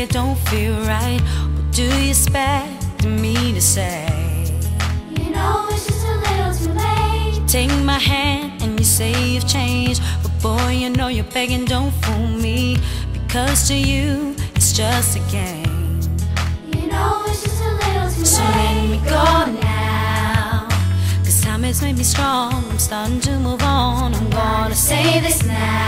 it don't feel right. What do you expect me to say? You know it's just a little too late. You Take my hand and you say you've changed. But boy, you know you're begging, don't fool me. Because to you, it's just a game. You know it's just a little too So let me late. go now. Cause time has made me strong. I'm starting to move on. I'm gonna say this now.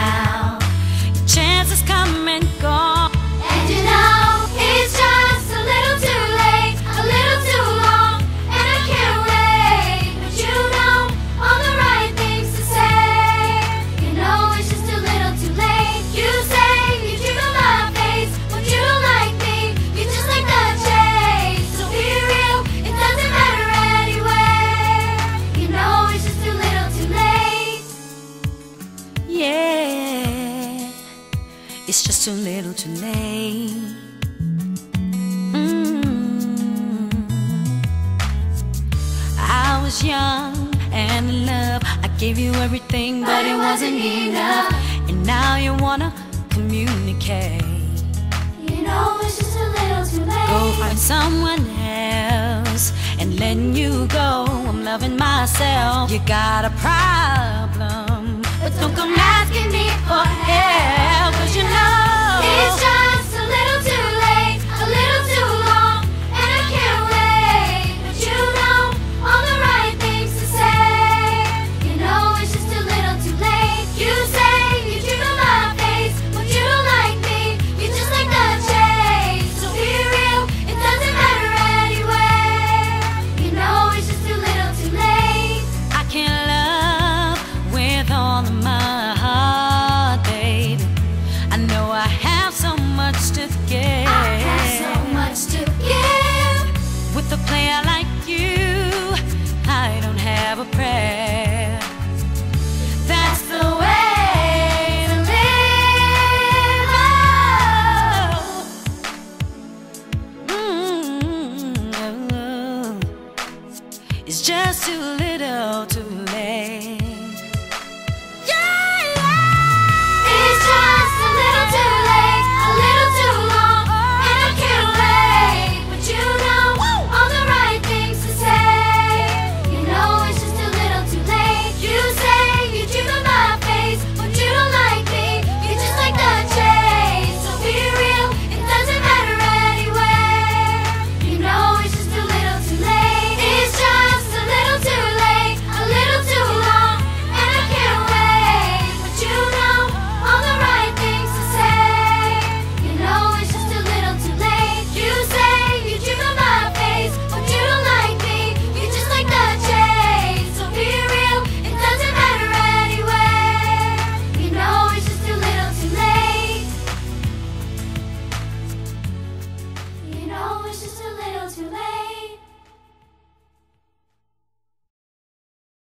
It's just too little too late. Mm. I was young and in love. I gave you everything, but it wasn't enough. And now you wanna communicate. You know it's just a little too late. Go find someone else and letting you go. I'm loving myself. You got a problem, but don't come asking me for help. too little too late.